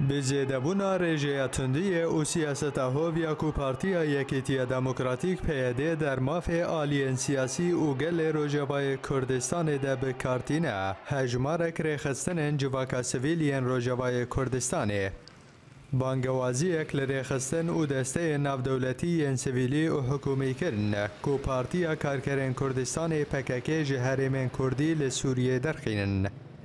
بزیدبونا رژه تندی او سیاست هوویا کو پارتیا یکیتی دموکراتیک پیده در مافه آلین سیاسی او گل روجوای کردستان ده به کارتینه هجمارک رخستن جواکا سویلین روجوای کردستانه بانگوازی اک لرخستن او دسته و حکومی کرن کو پارتیا کارکرین کردستان پککه جهرمین کردی لسوریه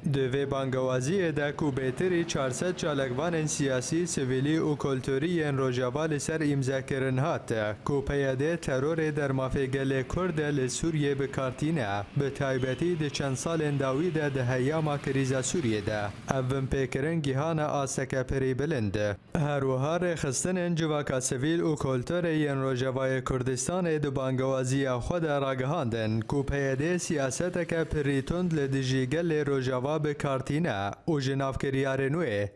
درخینن دوی بانگوازی ده کو بهتری 400 چالکوان سیاسی سویلی و کلتوری ان روجاوال سر امضا هات کو پیاده ترور در مافگل کرد لسوریه بکارتینه به تایبتی ده چند سال داوی ده هیاما کریزا سوریه ده اون پیکرن گیهان آسکه پری بلند هر رخستن انجواکا سویل و کلتور ین روجاوای کردستان ده بانگوازی خود راگهاندن کو پیاده سیاست که پریتوند به کارتینه او نوی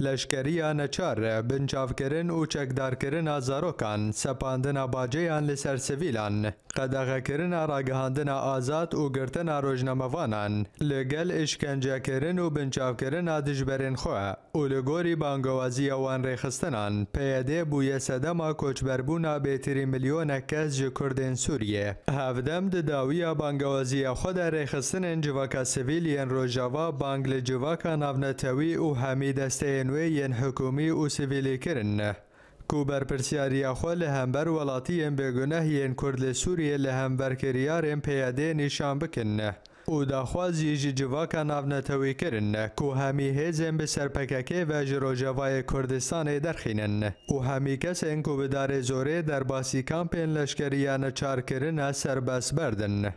لشکریا نچار بنچافکرین و چکدارکرین زاروکان سپاندن باجیان لسر سویلان قدغکرین راگهاندن آزاد و گرتن روجنموانان لگل اشکنجه کرن و بنچافکرین دجبرین خواه و لگوری بانگوازی وان ریخستنان پیده بوی سدما کوچبربونا بیتری میلیون کس کردین سوریه. هفدم د داویا بانگوازی خود ریخستن جواکا سویلین روجاوا بانگل جواکا ناونتوی و همی دسته نوی ین حکومی و سویلی کرن کو برپرسیاری خو له همبر ولاتی ام بگناه ین کرد سوریه له همبر کریار ام پیاده نشان بکن. او داخوازی جی جواکا ناونتوی کرن. کو همی هزم به سرپککه و جروجوای کردستان درخینن او همی کس انکو بدار زوره در باسی کامپین لشکریان چار کرن سربس بردن